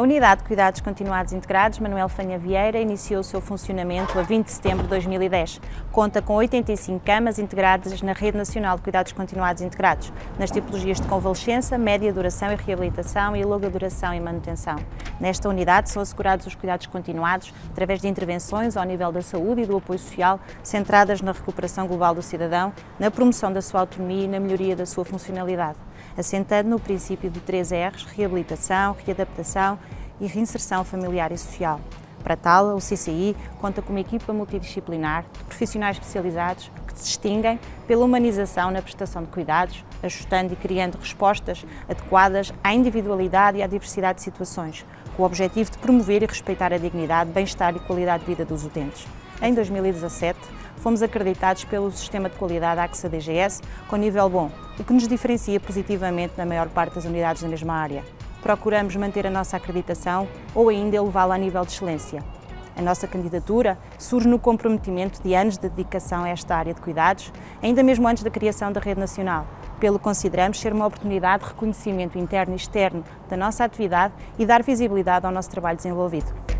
Unidade de Cuidados Continuados Integrados Manuel Fanha Vieira iniciou o seu funcionamento a 20 de setembro de 2010. Conta com 85 camas integradas na Rede Nacional de Cuidados Continuados Integrados, nas tipologias de convalescença, média duração e reabilitação e longa duração e manutenção. Nesta unidade são assegurados os cuidados continuados através de intervenções ao nível da saúde e do apoio social, centradas na recuperação global do cidadão, na promoção da sua autonomia e na melhoria da sua funcionalidade, assentando no princípio de três R's, reabilitação, readaptação e reinserção familiar e social. Para tal, o CCI conta com uma equipa multidisciplinar de profissionais especializados que se distinguem pela humanização na prestação de cuidados, ajustando e criando respostas adequadas à individualidade e à diversidade de situações, com o objetivo de promover e respeitar a dignidade, bem-estar e qualidade de vida dos utentes. Em 2017, fomos acreditados pelo Sistema de Qualidade AXA-DGS com nível bom, o que nos diferencia positivamente na maior parte das unidades da mesma área procuramos manter a nossa acreditação ou ainda elevá-la a nível de excelência. A nossa candidatura surge no comprometimento de anos de dedicação a esta área de cuidados, ainda mesmo antes da criação da Rede Nacional, pelo consideramos ser uma oportunidade de reconhecimento interno e externo da nossa atividade e dar visibilidade ao nosso trabalho desenvolvido.